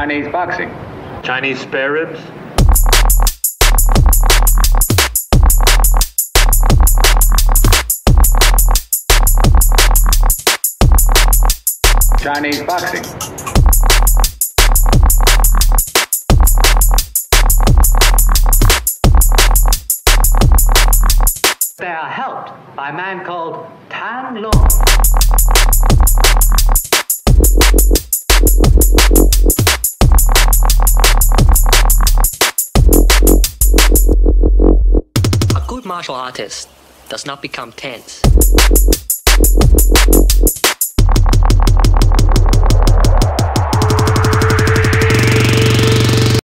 Chinese boxing. Chinese spare ribs? Chinese boxing. They are helped by a man called Tan Long. martial artist does not become tense.